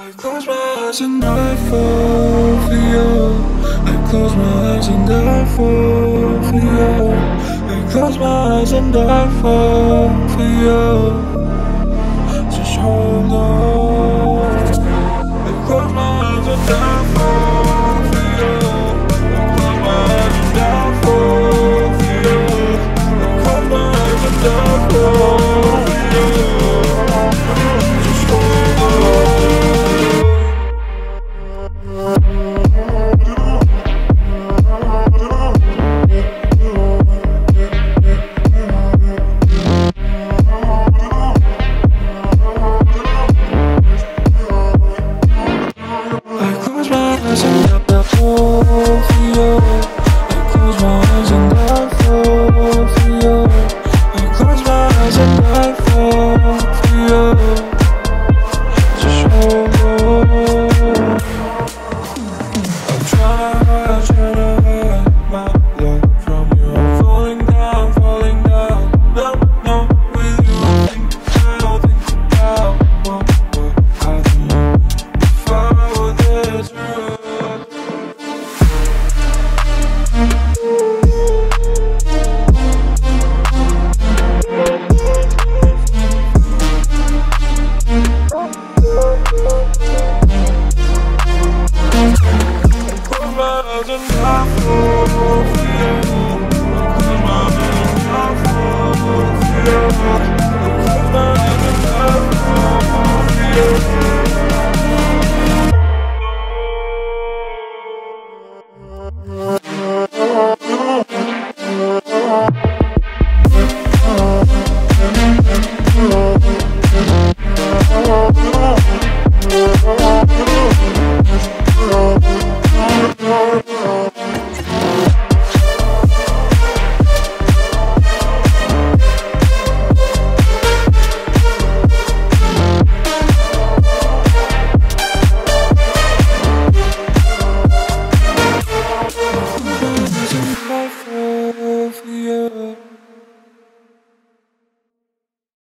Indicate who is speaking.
Speaker 1: I close my eyes and I fall for you. I close my eyes and I fall for you. I close my eyes and I fall for you. Just hold on.